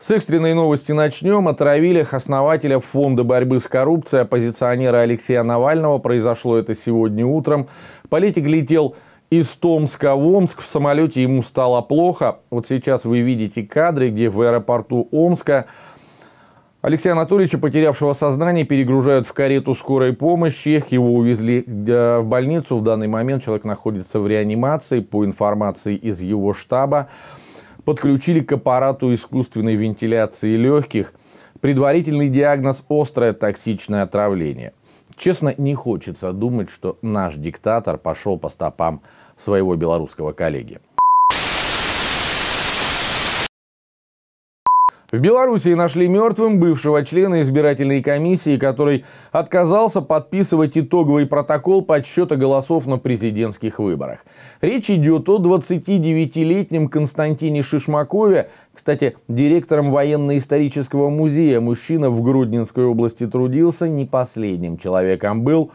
С экстренной новости начнем. О травилях основателя Фонда борьбы с коррупцией оппозиционера Алексея Навального. Произошло это сегодня утром. Политик летел из Томска в Омск. В самолете ему стало плохо. Вот сейчас вы видите кадры, где в аэропорту Омска Алексея Анатольевича, потерявшего сознание, перегружают в карету скорой помощи. Его увезли э, в больницу. В данный момент человек находится в реанимации. По информации из его штаба, подключили к аппарату искусственной вентиляции легких. Предварительный диагноз – острое токсичное отравление. Честно, не хочется думать, что наш диктатор пошел по стопам своего белорусского коллеги. В Белоруссии нашли мертвым бывшего члена избирательной комиссии, который отказался подписывать итоговый протокол подсчета голосов на президентских выборах. Речь идет о 29-летнем Константине Шишмакове, кстати, директором военно-исторического музея. Мужчина в Гродненской области трудился, не последним человеком был.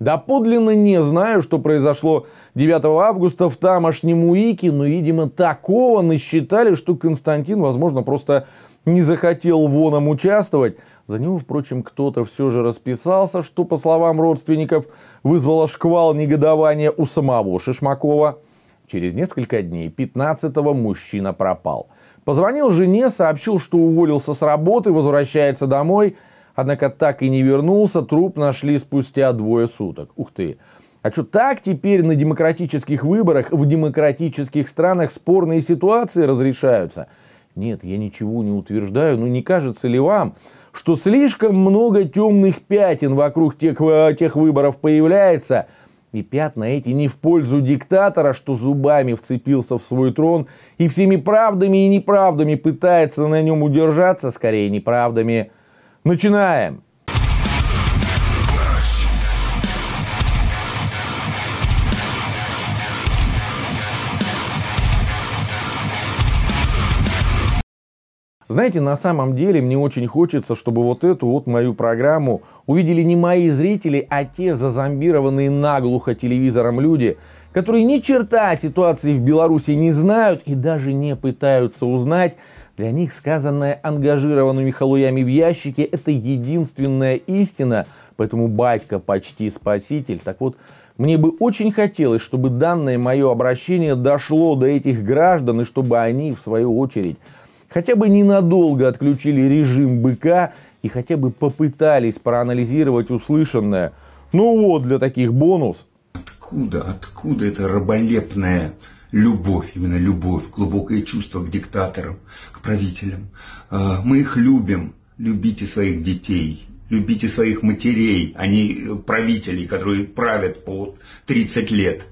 Да подлинно не знаю, что произошло 9 августа в тамошнем УИКе, но, видимо, такого насчитали, что Константин, возможно, просто не захотел воном участвовать. За него, впрочем, кто-то все же расписался, что, по словам родственников, вызвало шквал негодования у самого Шишмакова. Через несколько дней, 15-го, мужчина пропал. Позвонил жене, сообщил, что уволился с работы, возвращается домой. Однако так и не вернулся, труп нашли спустя двое суток. Ух ты! А что, так теперь на демократических выборах в демократических странах спорные ситуации разрешаются – нет, я ничего не утверждаю, но не кажется ли вам, что слишком много темных пятен вокруг тех, э, тех выборов появляется, и пятна эти не в пользу диктатора, что зубами вцепился в свой трон и всеми правдами и неправдами пытается на нем удержаться, скорее неправдами. Начинаем! Знаете, на самом деле мне очень хочется, чтобы вот эту вот мою программу увидели не мои зрители, а те зазомбированные наглухо телевизором люди, которые ни черта о ситуации в Беларуси не знают и даже не пытаются узнать. Для них сказанное ангажированными халуями в ящике – это единственная истина, поэтому батька почти спаситель. Так вот, мне бы очень хотелось, чтобы данное мое обращение дошло до этих граждан, и чтобы они, в свою очередь, хотя бы ненадолго отключили режим быка и хотя бы попытались проанализировать услышанное. Ну вот, для таких бонус. Откуда, откуда эта раболепная любовь, именно любовь, глубокое чувство к диктаторам, к правителям? А, мы их любим. Любите своих детей, любите своих матерей, а не правителей, которые правят по 30 лет.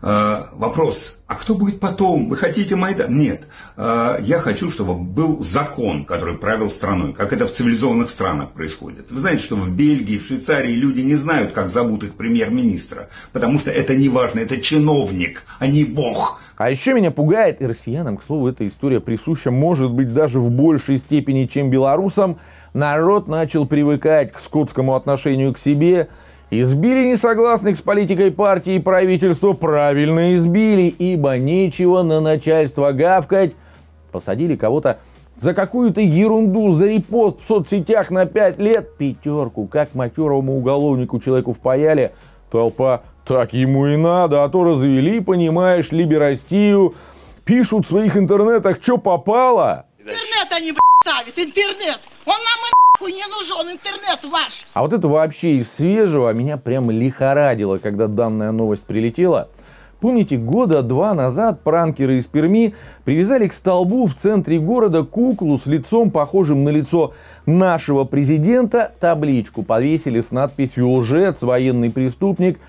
А, вопрос, а кто будет потом? Вы хотите Майдан? Нет. А, я хочу, чтобы был закон, который правил страной, как это в цивилизованных странах происходит. Вы знаете, что в Бельгии, в Швейцарии люди не знают, как зовут их премьер-министра, потому что это не важно, это чиновник, а не бог. А еще меня пугает, и россиянам, к слову, эта история присуща, может быть, даже в большей степени, чем белорусам, народ начал привыкать к скотскому отношению к себе, Избили несогласных с политикой партии и правительства, правильно избили, ибо нечего на начальство гавкать. Посадили кого-то за какую-то ерунду, за репост в соцсетях на 5 лет, пятерку, как матерому уголовнику человеку впаяли. Толпа, так ему и надо, а то развели, понимаешь, либерастию, пишут в своих интернетах, что попало. Интернет они, ставят, интернет. Он нам нахуй не нужен интернет ваш. А вот это вообще из свежего меня прямо лихорадило, когда данная новость прилетела. Помните, года два назад пранкеры из Перми привязали к столбу в центре города куклу с лицом, похожим на лицо нашего президента, табличку повесили с надписью «Лжец, военный преступник».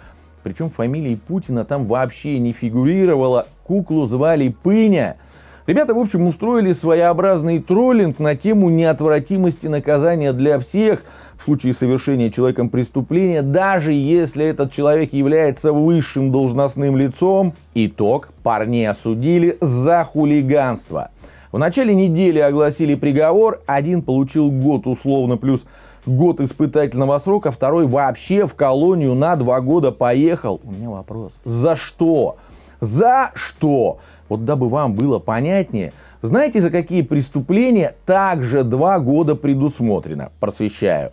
Причем фамилии Путина там вообще не фигурировала. Куклу звали Пыня – Ребята, в общем, устроили своеобразный троллинг на тему неотвратимости наказания для всех в случае совершения человеком преступления, даже если этот человек является высшим должностным лицом. Итог. Парней осудили за хулиганство. В начале недели огласили приговор. Один получил год условно плюс год испытательного срока, второй вообще в колонию на два года поехал. У меня вопрос. За что? За что? Вот дабы вам было понятнее, знаете, за какие преступления также два года предусмотрено? Просвещаю.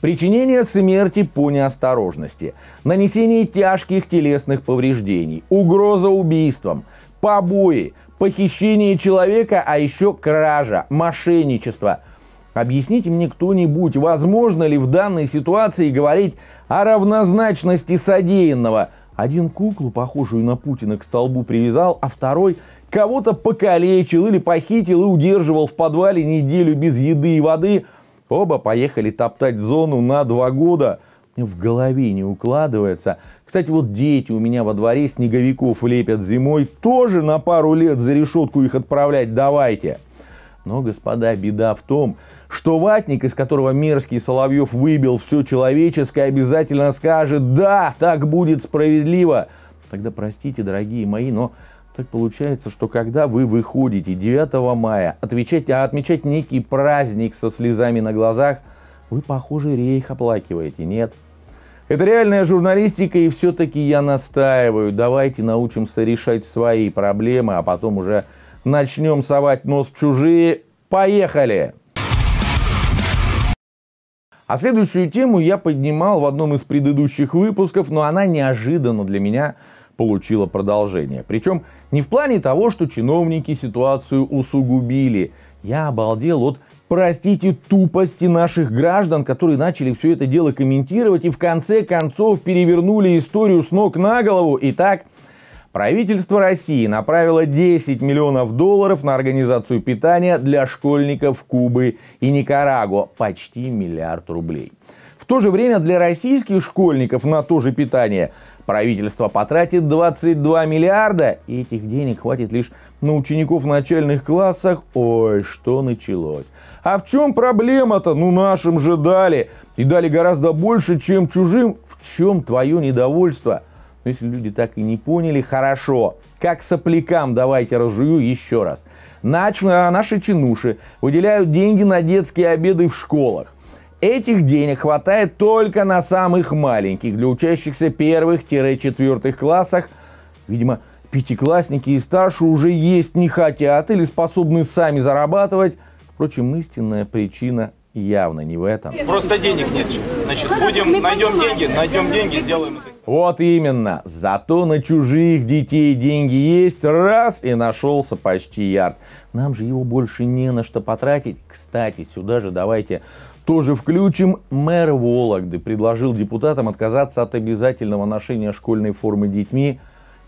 Причинение смерти по неосторожности, нанесение тяжких телесных повреждений, угроза убийством, побои, похищение человека, а еще кража, мошенничество. Объясните мне кто-нибудь, возможно ли в данной ситуации говорить о равнозначности содеянного? Один куклу, похожую на Путина, к столбу привязал, а второй кого-то покалечил или похитил и удерживал в подвале неделю без еды и воды – Оба поехали топтать зону на два года. В голове не укладывается. Кстати, вот дети у меня во дворе снеговиков лепят зимой. Тоже на пару лет за решетку их отправлять давайте. Но, господа, беда в том, что ватник, из которого мерзкий Соловьев выбил все человеческое, обязательно скажет «Да, так будет справедливо». Тогда простите, дорогие мои, но так получается, что когда вы выходите 9 мая отвечать, а отмечать некий праздник со слезами на глазах, вы, похоже, рейх оплакиваете, нет? Это реальная журналистика, и все-таки я настаиваю. Давайте научимся решать свои проблемы, а потом уже начнем совать нос в чужие. Поехали! А следующую тему я поднимал в одном из предыдущих выпусков, но она неожиданно для меня получила продолжение. Причем не в плане того, что чиновники ситуацию усугубили. Я обалдел от, простите, тупости наших граждан, которые начали все это дело комментировать и в конце концов перевернули историю с ног на голову. Итак, Правительство России направило 10 миллионов долларов на организацию питания для школьников Кубы и Никарагуа. Почти миллиард рублей. В то же время для российских школьников на то же питание Правительство потратит 22 миллиарда, и этих денег хватит лишь на учеников в начальных классах. Ой, что началось. А в чем проблема-то? Ну, нашим же дали. И дали гораздо больше, чем чужим. В чем твое недовольство? Ну, если люди так и не поняли, хорошо. Как соплякам давайте разжую еще раз. Нач, наши чинуши выделяют деньги на детские обеды в школах. Этих денег хватает только на самых маленьких, для учащихся первых-четвертых классах. Видимо, пятиклассники и старше уже есть не хотят или способны сами зарабатывать. Впрочем, истинная причина явно не в этом. Просто денег нет. Значит, будем, найдем деньги, найдем деньги, сделаем это. Вот именно. Зато на чужих детей деньги есть. Раз и нашелся почти ярд. Нам же его больше не на что потратить. Кстати, сюда же давайте тоже включим. Мэр Вологды предложил депутатам отказаться от обязательного ношения школьной формы детьми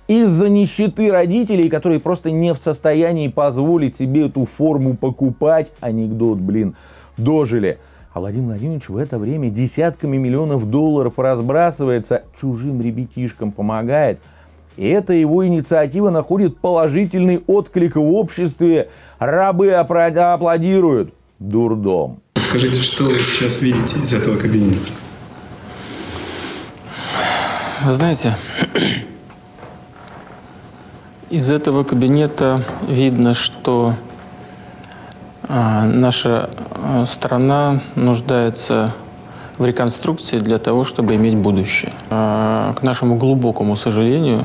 из-за нищеты родителей, которые просто не в состоянии позволить себе эту форму покупать. Анекдот, блин, дожили. А Владимир Владимирович в это время десятками миллионов долларов разбрасывается, чужим ребятишкам помогает. И эта его инициатива находит положительный отклик в обществе. Рабы аплодируют. Дурдом. Скажите, что вы сейчас видите из этого кабинета? Вы знаете, из этого кабинета видно, что наша а, страна нуждается в реконструкции для того, чтобы иметь будущее. А, к нашему глубокому сожалению,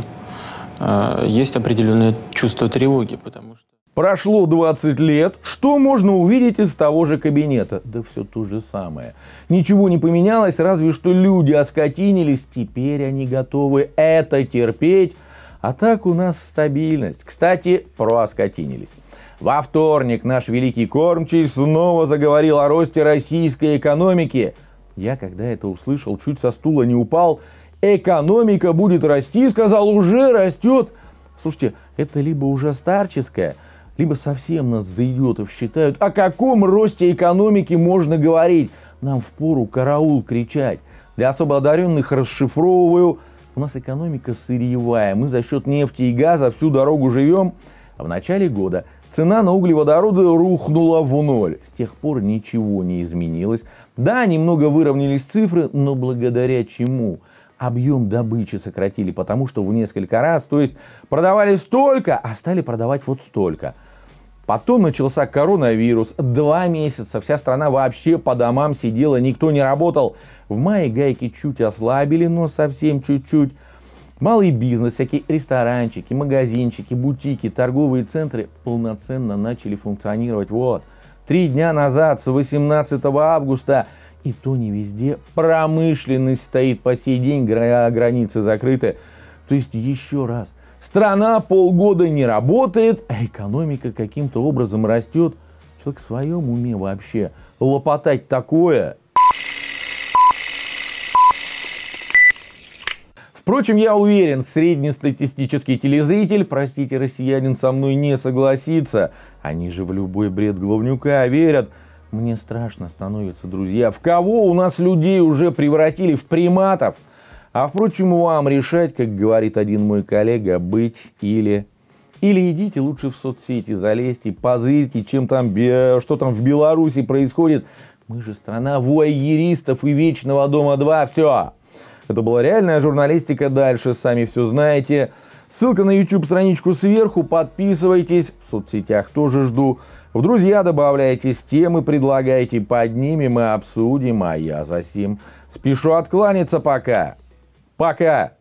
есть определенное чувство тревоги, потому что Прошло 20 лет. Что можно увидеть из того же кабинета? Да все то же самое. Ничего не поменялось, разве что люди оскотинились. Теперь они готовы это терпеть. А так у нас стабильность. Кстати, про оскотинились. Во вторник наш великий кормчий снова заговорил о росте российской экономики. Я, когда это услышал, чуть со стула не упал. Экономика будет расти, сказал, уже растет. Слушайте, это либо уже старческая, либо совсем нас за идиотов считают. О каком росте экономики можно говорить? Нам в пору караул кричать. Для особо одаренных расшифровываю. У нас экономика сырьевая. Мы за счет нефти и газа всю дорогу живем. А в начале года цена на углеводороды рухнула в ноль. С тех пор ничего не изменилось. Да, немного выровнялись цифры, но благодаря чему? объем добычи сократили, потому что в несколько раз, то есть продавали столько, а стали продавать вот столько. Потом начался коронавирус. Два месяца вся страна вообще по домам сидела, никто не работал. В мае гайки чуть ослабили, но совсем чуть-чуть. Малый бизнес, всякие ресторанчики, магазинчики, бутики, торговые центры полноценно начали функционировать. Вот, три дня назад, с 18 августа, и то не везде, промышленность стоит по сей день, границы закрыты. То есть еще раз, страна полгода не работает, а экономика каким-то образом растет. Человек в своем уме вообще лопотать такое Впрочем, я уверен, среднестатистический телезритель, простите, россиянин со мной не согласится. Они же в любой бред Главнюка верят. Мне страшно становится, друзья. В кого у нас людей уже превратили? В приматов? А впрочем, вам решать, как говорит один мой коллега, быть или... Или идите лучше в соцсети, залезьте, позырьте, чем там, что там в Беларуси происходит. Мы же страна вуайеристов и Вечного дома 2. Все. Это была реальная журналистика. Дальше сами все знаете. Ссылка на YouTube страничку сверху. Подписывайтесь. В соцсетях тоже жду. В друзья добавляйтесь, темы предлагайте, поднимем и обсудим. А я за сим спешу откланяться пока. Пока!